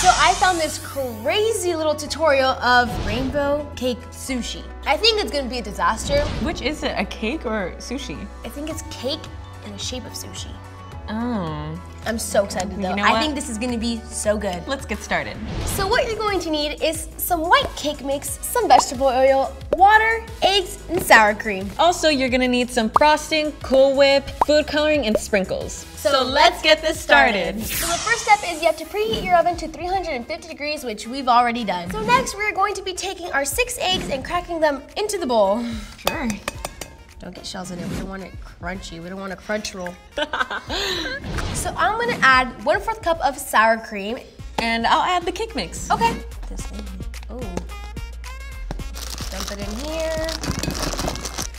So I found this crazy little tutorial of rainbow cake sushi. I think it's gonna be a disaster. Which is it, a cake or sushi? I think it's cake in the shape of sushi. Oh. I'm so excited though. You know I think this is gonna be so good. Let's get started. So what you're going to need is some white cake mix, some vegetable oil, water, eggs, and sour cream. Also, you're gonna need some frosting, Cool Whip, food coloring, and sprinkles. So, let's get this started. So the first step is you have to preheat your oven to 350 degrees, which we've already done. So next we're going to be taking our six eggs and cracking them into the bowl. Sure. Don't get shells in it. We don't want it crunchy. We don't want a crunch roll. so I'm gonna add one fourth cup of sour cream. And I'll add the cake mix. Okay. This.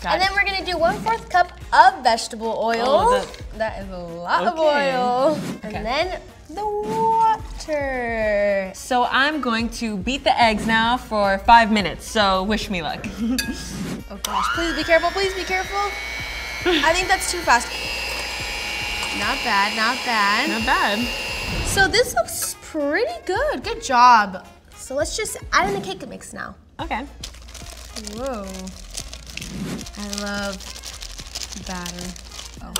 Got and it. then we're gonna do one fourth cup of vegetable oil. Oh, that is a lot of oil. Okay. And then the water. So I'm going to beat the eggs now for five minutes, so wish me luck. Oh gosh, please be careful, please be careful. I think that's too fast. Not bad, not bad. Not bad. So this looks pretty good. Good job. So let's just add in the cake mix now. Okay. Whoa. I love batter. Oh.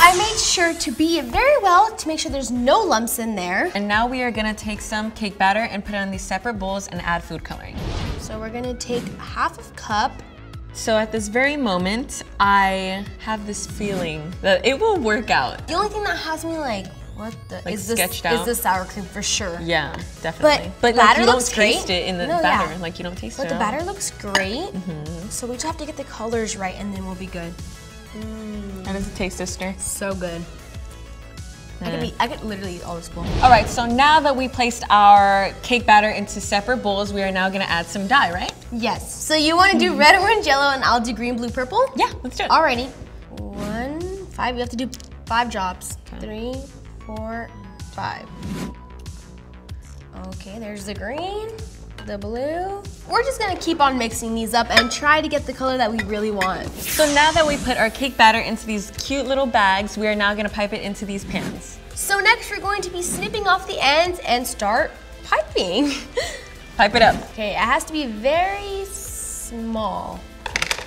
I made sure to beat it very well to make sure there's no lumps in there. And now we are gonna take some cake batter and put it on these separate bowls and add food coloring. So we're gonna take half a cup. So at this very moment, I have this feeling that it will work out. The only thing that has me like, what the Like is this sketched is out? the sour cream for sure. Yeah, definitely. But like, batter you don't taste great. it in the No, batter. yeah. Like you don't taste But it. the batter looks great. Mm-hmm. So we just have to get the colors right and then we'll be good. How does it taste, sister? So good. I could be I could literally eat all this bowl. All right, so now that we placed our cake batter into separate bowls, we are now gonna add some dye, right? Yes. So you want to do red, orange, yellow, and I'll do green, blue, purple? Yeah, let's do it. Alrighty. One, five. You have to do five jobs. Three, four, five. Okay, there's the green, the blue. We're just gonna keep on mixing these up and try to get the color that we really want. So now that we put our cake batter into these cute little bags, we are now gonna pipe it into these pans. So next we're going to be snipping off the ends and start piping. Pipe it up, okay, it has to be very small.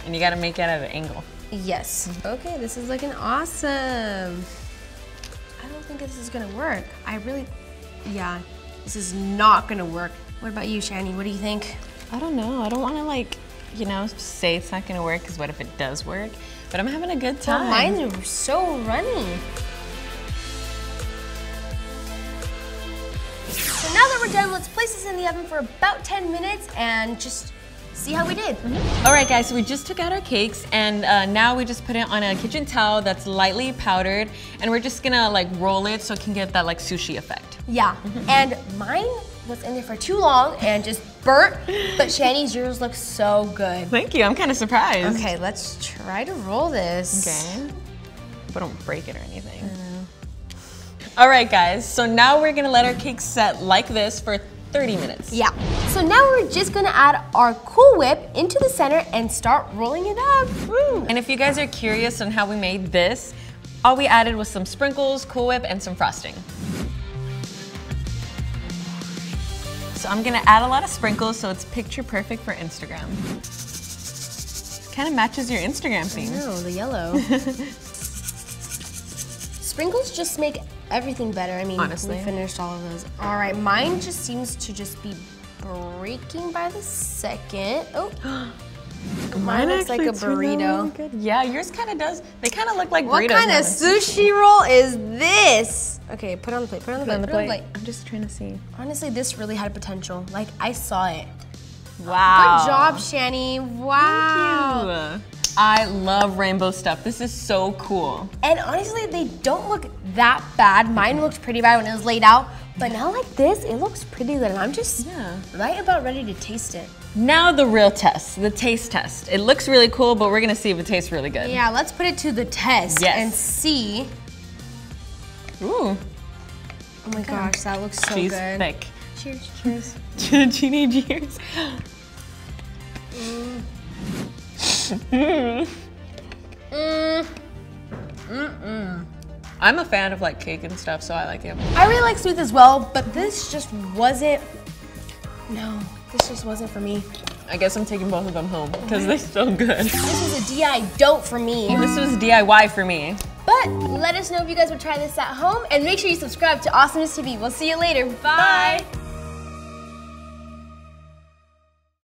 and you gotta make it at an angle. Yes. Okay, this is looking awesome. I don't think this is gonna work. I really, yeah, this is not gonna work. What about you, Shany? What do you think? I don't know. I don't want to like, you know, say it's not gonna work. Cause what if it does work? But I'm having a good time. mine are so runny. So now that we're done, let's place this in the oven for about 10 minutes and just see how we did. All right, guys. So we just took out our cakes, and uh, now we just put it on a kitchen towel that's lightly powdered, and we're just gonna like roll it so it can get that like sushi effect. Yeah, and mine was in there for too long and just burnt, but Shany's yours looks so good. Thank you. I'm kind of surprised. Okay, let's try to roll this. Okay. But don't break it or anything. All right, guys. So now we're gonna let our cake set like this for 30 minutes. Yeah. So now we're just gonna add our Cool Whip into the center and start rolling it up. Woo. And if you guys are curious on how we made this, all we added was some sprinkles, Cool Whip, and some frosting. So I'm gonna add a lot of sprinkles so it's picture perfect for Instagram. Kind of matches your Instagram theme. No, the yellow. Sprinkles just make everything better. I mean, Honestly. we finished all of those. All right, mine just seems to just be breaking by the second. Oh, mine looks like a burrito. Good. Yeah, yours kind of does. They kind of look like What burritos. kind of sushi roll is this? Okay, put it on the plate. Put it on the Put plate. on the put on the plate. plate. I'm just trying to see. Honestly, this really had potential. Like I saw it. Wow. Good job, Shany. Wow. I love rainbow stuff. This is so cool. And honestly, they don't look that bad. Mine looked pretty bad when it was laid out, but now like this, it looks pretty good. And I'm just Yeah. right about ready to taste it. Now the real test, the taste test. It looks really cool, but we're gonna see if it tastes really good. Yeah, let's put it to the test Yes. and see. Ooh, Oh my gosh, that looks so she's good. thick. Cheers, cheers. Teenage years. Mm. Mm-mm. I'm a fan of like cake and stuff, so I like it. I really like sweets as well, but this just wasn't, no, this just wasn't for me. I guess I'm taking both of them home because they're so good. This was a DI don't for me. This was DIY for me. But let us know if you guys would try this at home and make sure you subscribe to Awesomeness TV. We'll see you later. Bye. Bye.